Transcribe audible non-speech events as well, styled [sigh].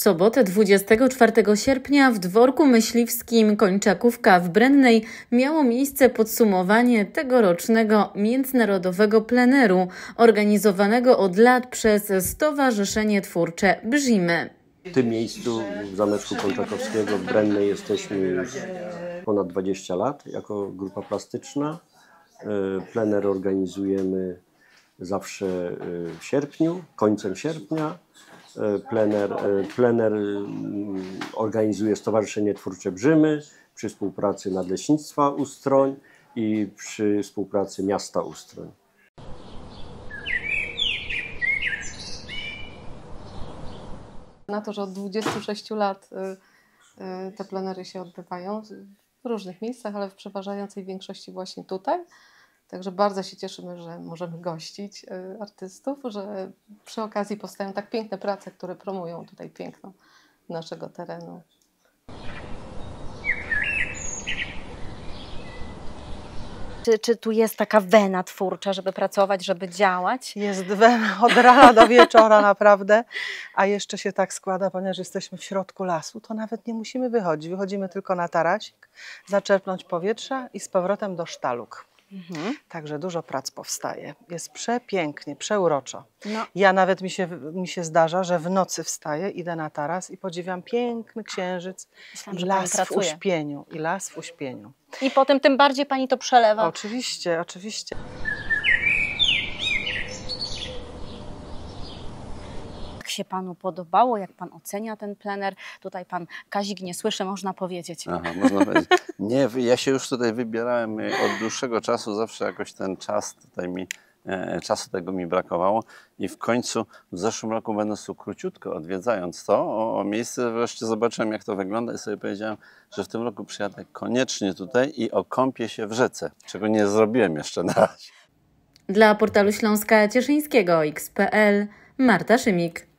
sobotę 24 sierpnia w dworku myśliwskim Kończakówka w Brennej miało miejsce podsumowanie tegorocznego międzynarodowego pleneru organizowanego od lat przez Stowarzyszenie Twórcze Brzimy. W tym miejscu, w zameczku Kończakowskiego w Brennej jesteśmy już ponad 20 lat jako grupa plastyczna. E, plener organizujemy zawsze e, w sierpniu, końcem sierpnia. E, plener, plener mm, organizuje Stowarzyszenie Twórcze Brzymy przy współpracy Nadleśnictwa Ustroń i przy współpracy Miasta Ustroń. Na to, że od 26 lat te plenery się odbywają w różnych miejscach, ale w przeważającej większości właśnie tutaj. Także bardzo się cieszymy, że możemy gościć y, artystów, że przy okazji powstają tak piękne prace, które promują tutaj piękno naszego terenu. Czy, czy tu jest taka wena twórcza, żeby pracować, żeby działać? Jest wena od rana do wieczora [laughs] naprawdę, a jeszcze się tak składa, ponieważ jesteśmy w środku lasu, to nawet nie musimy wychodzić. Wychodzimy tylko na tarasik, zaczerpnąć powietrza i z powrotem do sztaluk. Mhm. Także dużo prac powstaje. Jest przepięknie, przeuroczo. No. Ja nawet mi się, mi się zdarza, że w nocy wstaję, idę na taras i podziwiam piękny księżyc Myślałam, i las w uśpieniu. I las w uśpieniu. I potem tym bardziej pani to przelewa. Oczywiście, oczywiście. Się Panu podobało, jak Pan ocenia ten plener? Tutaj Pan Kazik nie słyszy, można powiedzieć. Aha, można powiedzieć. Nie, ja się już tutaj wybierałem od dłuższego czasu, zawsze jakoś ten czas tutaj mi, e, czasu tego mi brakowało i w końcu w zeszłym roku będąc tu króciutko odwiedzając to, o, o miejsce wreszcie zobaczyłem jak to wygląda i sobie powiedziałem, że w tym roku przyjadę koniecznie tutaj i okąpię się w rzece, czego nie zrobiłem jeszcze na razie. Dla portalu Śląska Cieszyńskiego XPL Marta Szymik.